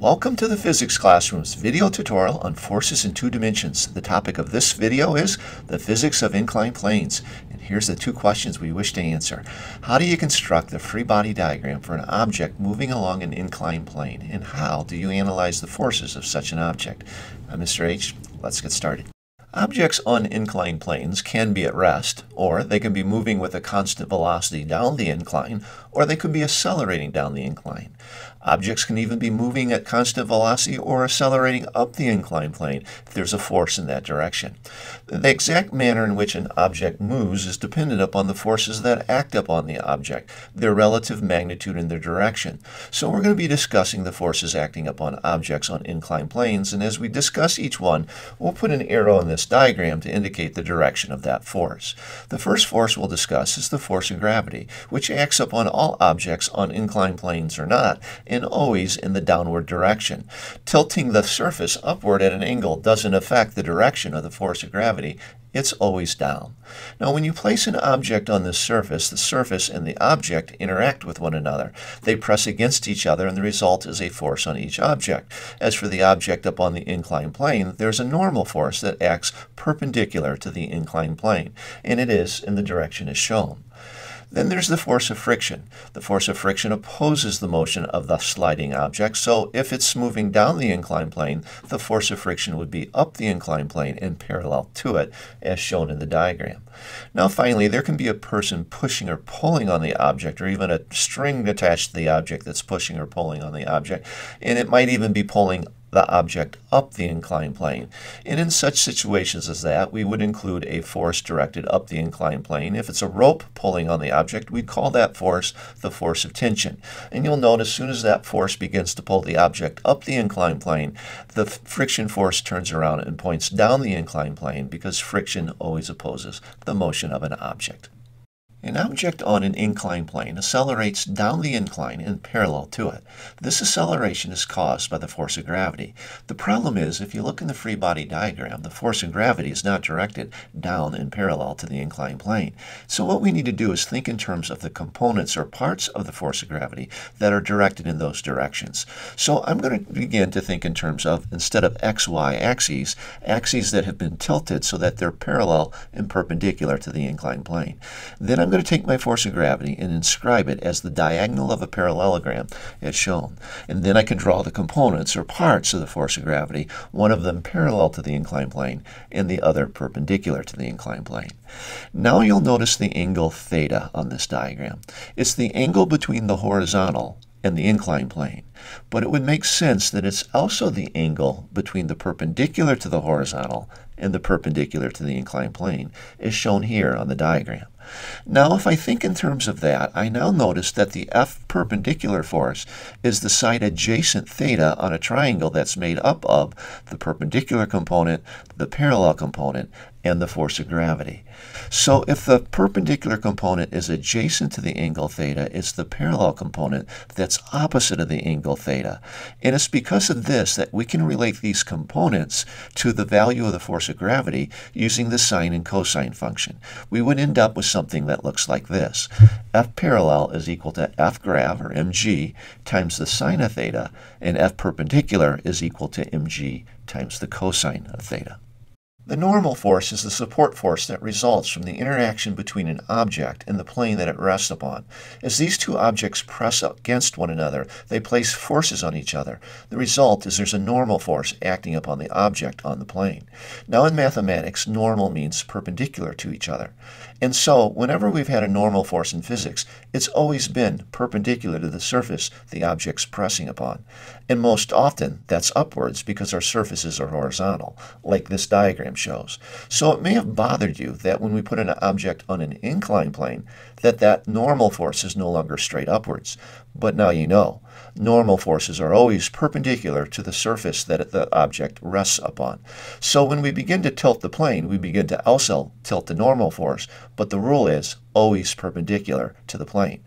Welcome to the Physics Classroom's video tutorial on forces in two dimensions. The topic of this video is the physics of inclined planes. And here's the two questions we wish to answer. How do you construct the free body diagram for an object moving along an inclined plane? And how do you analyze the forces of such an object? Uh, I'm Mr. H. Let's get started. Objects on inclined planes can be at rest, or they can be moving with a constant velocity down the incline, or they could be accelerating down the incline. Objects can even be moving at constant velocity or accelerating up the inclined plane if there's a force in that direction. The exact manner in which an object moves is dependent upon the forces that act upon the object, their relative magnitude and their direction. So we're going to be discussing the forces acting upon objects on inclined planes, and as we discuss each one, we'll put an arrow in this diagram to indicate the direction of that force. The first force we'll discuss is the force of gravity, which acts upon all objects on inclined planes or not, and always in the downward direction. Tilting the surface upward at an angle doesn't affect the direction of the force of gravity. It's always down. Now, when you place an object on this surface, the surface and the object interact with one another. They press against each other, and the result is a force on each object. As for the object up on the inclined plane, there's a normal force that acts perpendicular to the inclined plane, and it is in the direction as shown. Then there's the force of friction. The force of friction opposes the motion of the sliding object, so if it's moving down the inclined plane, the force of friction would be up the inclined plane and parallel to it, as shown in the diagram. Now finally, there can be a person pushing or pulling on the object, or even a string attached to the object that's pushing or pulling on the object, and it might even be pulling the object up the inclined plane. And in such situations as that, we would include a force directed up the inclined plane. If it's a rope pulling on the object, we'd call that force the force of tension. And you'll note as soon as that force begins to pull the object up the inclined plane, the friction force turns around and points down the inclined plane because friction always opposes the motion of an object. An object on an inclined plane accelerates down the incline and parallel to it. This acceleration is caused by the force of gravity. The problem is, if you look in the free body diagram, the force of gravity is not directed down and parallel to the inclined plane. So what we need to do is think in terms of the components or parts of the force of gravity that are directed in those directions. So I'm going to begin to think in terms of, instead of xy axes, axes that have been tilted so that they're parallel and perpendicular to the inclined plane. Then I'm I'm going to take my force of gravity and inscribe it as the diagonal of a parallelogram as shown. And then I can draw the components or parts of the force of gravity, one of them parallel to the inclined plane and the other perpendicular to the inclined plane. Now you'll notice the angle theta on this diagram. It's the angle between the horizontal and the inclined plane. But it would make sense that it's also the angle between the perpendicular to the horizontal and the perpendicular to the inclined plane, as shown here on the diagram. Now, if I think in terms of that, I now notice that the F perpendicular force is the side adjacent theta on a triangle that's made up of the perpendicular component, the parallel component, and the force of gravity. So if the perpendicular component is adjacent to the angle theta, it's the parallel component that's opposite of the angle theta. And it's because of this that we can relate these components to the value of the force of gravity using the sine and cosine function. We would end up with something that looks like this. F parallel is equal to F grav, or mg, times the sine of theta, and F perpendicular is equal to mg times the cosine of theta. The normal force is the support force that results from the interaction between an object and the plane that it rests upon. As these two objects press against one another, they place forces on each other. The result is there's a normal force acting upon the object on the plane. Now in mathematics, normal means perpendicular to each other. And so, whenever we've had a normal force in physics, it's always been perpendicular to the surface the object's pressing upon. And most often, that's upwards because our surfaces are horizontal, like this diagram shows. So it may have bothered you that when we put an object on an inclined plane, that that normal force is no longer straight upwards. But now you know. Normal forces are always perpendicular to the surface that the object rests upon. So when we begin to tilt the plane, we begin to also tilt the normal force, but the rule is always perpendicular to the plane.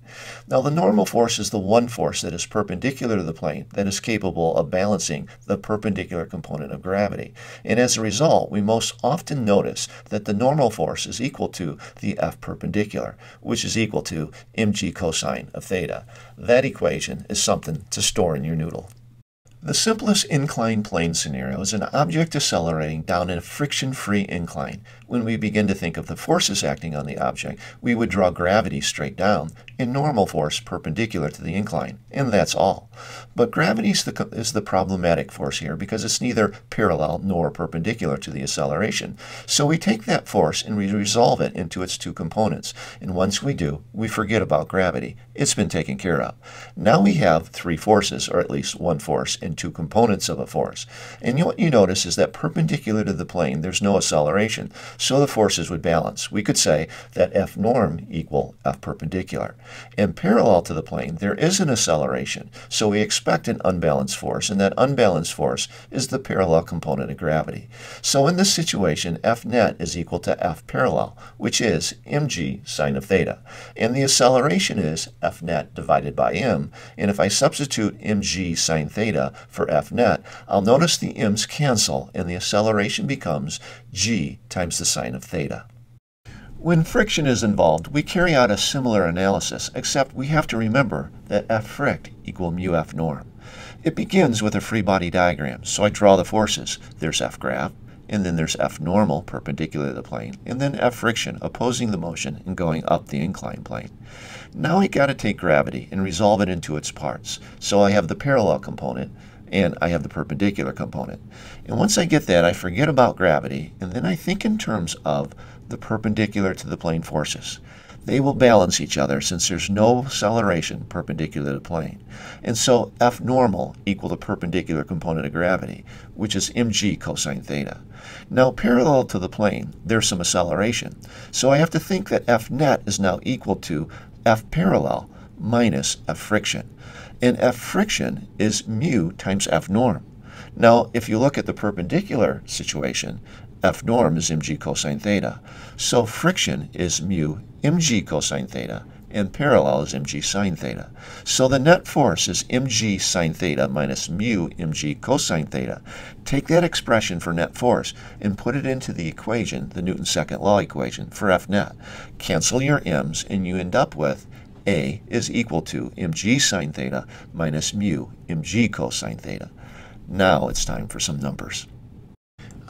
Now the normal force is the one force that is perpendicular to the plane that is capable of balancing the perpendicular component of gravity. And as a result, we most often notice that the normal force is equal to the F perpendicular, which is equal to mg cosine of theta. That equation is something to store in your noodle. The simplest inclined plane scenario is an object accelerating down a friction-free incline. When we begin to think of the forces acting on the object, we would draw gravity straight down and normal force perpendicular to the incline, and that's all. But gravity is the, is the problematic force here because it's neither parallel nor perpendicular to the acceleration. So we take that force and we resolve it into its two components. And once we do, we forget about gravity. It's been taken care of. Now we have three forces, or at least one force, two components of a force. And what you notice is that perpendicular to the plane, there's no acceleration, so the forces would balance. We could say that F norm equal F perpendicular. And parallel to the plane, there is an acceleration, so we expect an unbalanced force, and that unbalanced force is the parallel component of gravity. So in this situation, F net is equal to F parallel, which is mg sine of theta. And the acceleration is F net divided by m, and if I substitute mg sine theta for F net, I'll notice the m's cancel and the acceleration becomes g times the sine of theta. When friction is involved, we carry out a similar analysis, except we have to remember that F frict equal mu F norm. It begins with a free body diagram, so I draw the forces. There's F grav, and then there's F normal perpendicular to the plane, and then F friction opposing the motion and going up the inclined plane. Now I got to take gravity and resolve it into its parts. So I have the parallel component, and I have the perpendicular component. And once I get that, I forget about gravity, and then I think in terms of the perpendicular to the plane forces. They will balance each other since there's no acceleration perpendicular to the plane. And so F normal equal the perpendicular component of gravity, which is mg cosine theta. Now parallel to the plane, there's some acceleration. So I have to think that F net is now equal to F parallel minus F friction. And F friction is mu times F norm. Now, if you look at the perpendicular situation, F norm is mg cosine theta. So friction is mu mg cosine theta, and parallel is mg sine theta. So the net force is mg sine theta minus mu mg cosine theta. Take that expression for net force and put it into the equation, the Newton's second law equation, for F net. Cancel your m's, and you end up with a is equal to mg sine theta minus mu mg cosine theta. Now it's time for some numbers.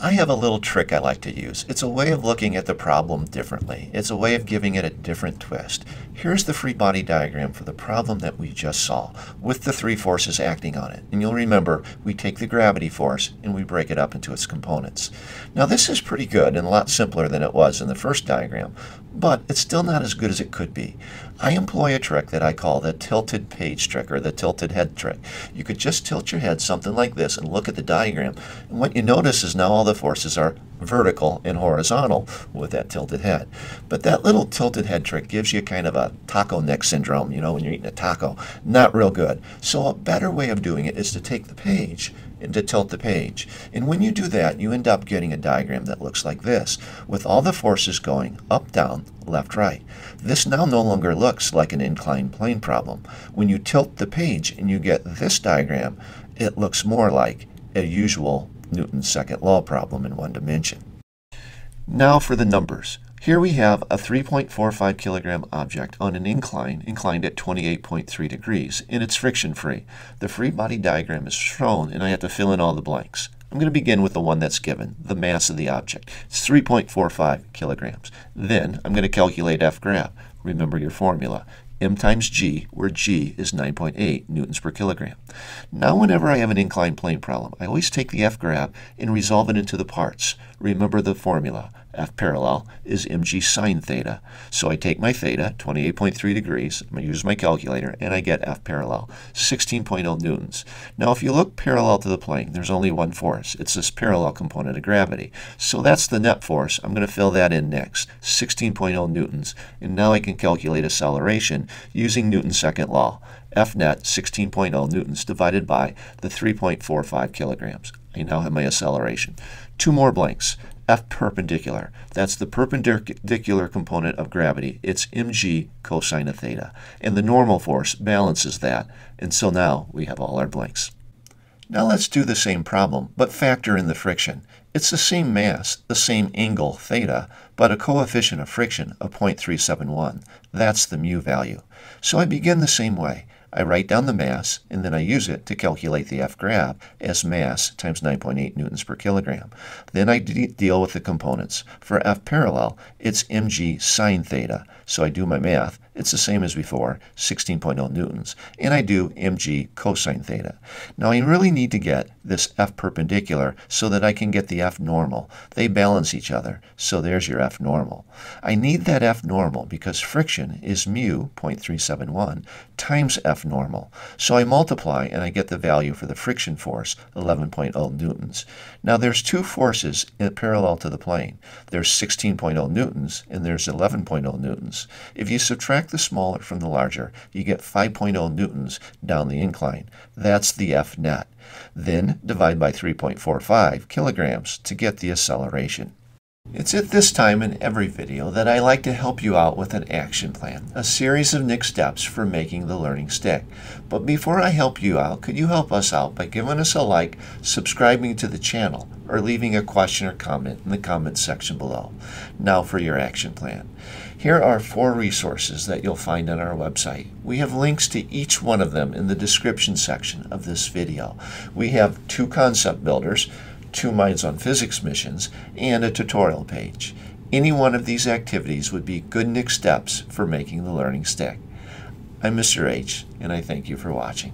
I have a little trick I like to use. It's a way of looking at the problem differently. It's a way of giving it a different twist. Here's the free body diagram for the problem that we just saw, with the three forces acting on it. And you'll remember, we take the gravity force and we break it up into its components. Now this is pretty good and a lot simpler than it was in the first diagram, but it's still not as good as it could be. I employ a trick that I call the tilted page trick or the tilted head trick. You could just tilt your head something like this and look at the diagram, and what you notice is now all the forces are vertical and horizontal with that tilted head. But that little tilted head trick gives you kind of a taco neck syndrome, you know, when you're eating a taco. Not real good. So a better way of doing it is to take the page and to tilt the page. And when you do that, you end up getting a diagram that looks like this, with all the forces going up, down, left, right. This now no longer looks like an inclined plane problem. When you tilt the page and you get this diagram, it looks more like a usual Newton's second law problem in one dimension. Now for the numbers. Here we have a 3.45 kilogram object on an incline, inclined at 28.3 degrees, and it's friction-free. The free body diagram is shown, and I have to fill in all the blanks. I'm going to begin with the one that's given, the mass of the object. It's 3.45 kilograms. Then I'm going to calculate F grav. Remember your formula m times g, where g is 9.8 newtons per kilogram. Now whenever I have an inclined plane problem, I always take the F grav and resolve it into the parts. Remember the formula. F parallel is mg sine theta. So I take my theta, 28.3 degrees, I'm going to use my calculator, and I get F parallel, 16.0 newtons. Now if you look parallel to the plane, there's only one force. It's this parallel component of gravity. So that's the net force. I'm going to fill that in next, 16.0 newtons. And now I can calculate acceleration using Newton's second law. F net 16.0 newtons divided by the 3.45 kilograms. I now have my acceleration. Two more blanks. F perpendicular. That's the perpendicular component of gravity. It's mg cosine of theta. And the normal force balances that. And so now we have all our blanks. Now let's do the same problem, but factor in the friction. It's the same mass, the same angle, theta, but a coefficient of friction of 0.371. That's the mu value. So I begin the same way. I write down the mass, and then I use it to calculate the F grav as mass times 9.8 newtons per kilogram. Then I deal with the components. For F parallel, it's mg sine theta. So I do my math. It's the same as before, 16.0 newtons. And I do mg cosine theta. Now I really need to get this F perpendicular so that I can get the F normal. They balance each other. So there's your F normal. I need that F normal because friction is mu, 0.371, times F normal. So I multiply and I get the value for the friction force, 11.0 newtons. Now there's two forces parallel to the plane. There's 16.0 newtons and there's 11.0 newtons. If you subtract the smaller from the larger, you get 5.0 newtons down the incline. That's the F net. Then divide by 3.45 kilograms to get the acceleration. It's at this time in every video that I like to help you out with an action plan, a series of next steps for making the learning stick. But before I help you out, could you help us out by giving us a like, subscribing to the channel, or leaving a question or comment in the comments section below. Now for your action plan. Here are four resources that you'll find on our website. We have links to each one of them in the description section of this video. We have two concept builders, two Minds on Physics missions, and a tutorial page. Any one of these activities would be good next steps for making the learning stick. I'm Mr. H, and I thank you for watching.